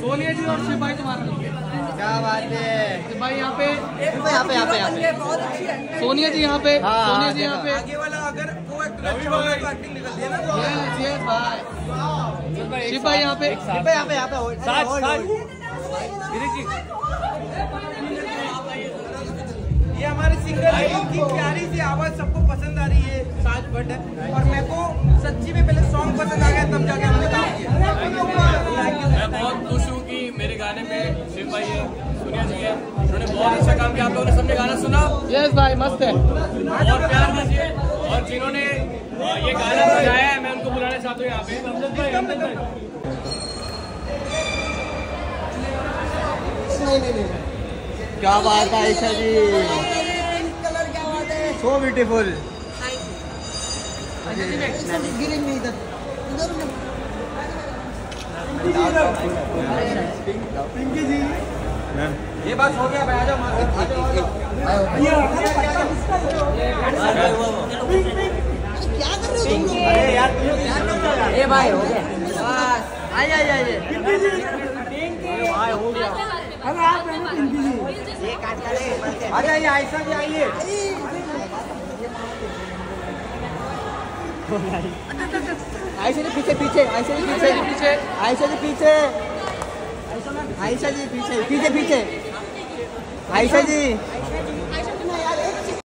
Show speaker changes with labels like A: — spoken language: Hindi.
A: सोनिया जी और शिव भाई तुम्हारा
B: क्या बात है?
A: शिव भाई यहाँ पे
B: यहाँ पे यहाँ पे यहाँ पे।
C: बहुत अच्छी है
A: सोनिया जी यहाँ पे
B: हाँ,
A: सोनिया जी यहाँ पे।
D: आगे वाला अगर को एक्टर अच्छा होगा तो एक्टिंग निकलती है ना
A: यस यस भाई। शिव भाई यहाँ पे
B: पे यहाँ पे यहाँ पे
D: ये हमारे सिंगर है इनकी प्यारी सी आवाज़ सबको पसंद आ रही है। साज भट्ट और मेरे को
E: बहुत अच्छा काम किया आप लोगों ने सबने गाना सुना
A: यस भाई मस्त है
E: और प्यार दीजिए और जिन्होंने ये गाना बजाया है मैं उनको बुलाना चाहता हूँ यहाँ पे
B: क्या बात है आयशा जी
C: कलर क्या बात है
B: सो ब्यूटीफुल
C: गिरेंगे इधर इधर में
D: ये बात हो गया भाई आ जाओ
C: क्या कर रहे हो तुम
B: अरे यार तुम
C: ए भाई हो गया।
B: आइए आइए आइए। आ जाइए आयशा जी आइए आयशा जी पीछे पीछे आयशा जी पीछे।
A: पीछे।
B: आयशा जी पीछे। आयशा जी पीछे पीछे पीछे। आयशा जी